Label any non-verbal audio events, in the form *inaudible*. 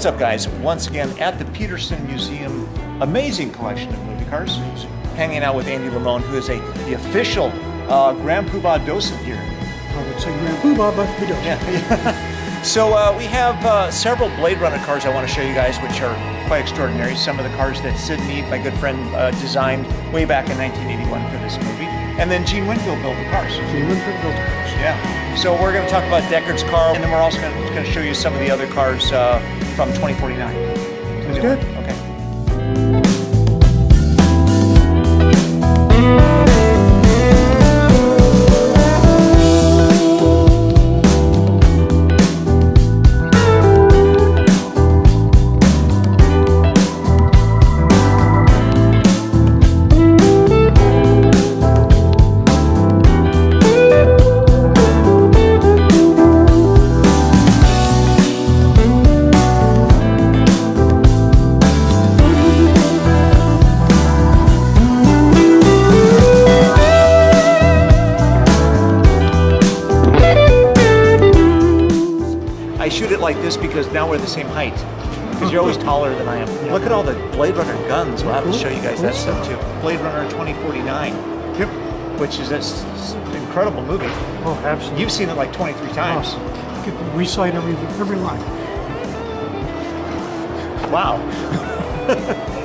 guys, once again at the Petersen Museum. Amazing collection of movie cars. Hanging out with Andy Lamone, who is a the official uh, Grand Poobah docent here. I would say Grand Poobah, but we don't. Yeah. *laughs* so uh, we have uh, several Blade Runner cars I want to show you guys, which are quite extraordinary. Some of the cars that Syd Mead, my good friend, uh, designed way back in 1981 for this movie. And then Gene Winfield built the cars. Gene Winfield built the cars. Yeah. So we're going to talk about Deckard's car, and then we're also going to show you some of the other cars uh, from 2049. Sounds good. Okay. Like this because now we're the same height. Because you're always taller than I am. Look at all the Blade Runner guns. We'll have to show you guys that stuff too. Blade Runner 2049, Yep. which is this incredible movie. Oh, absolutely. You've seen it like 23 times. Oh, you could recite every every line. Wow. *laughs*